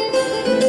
Música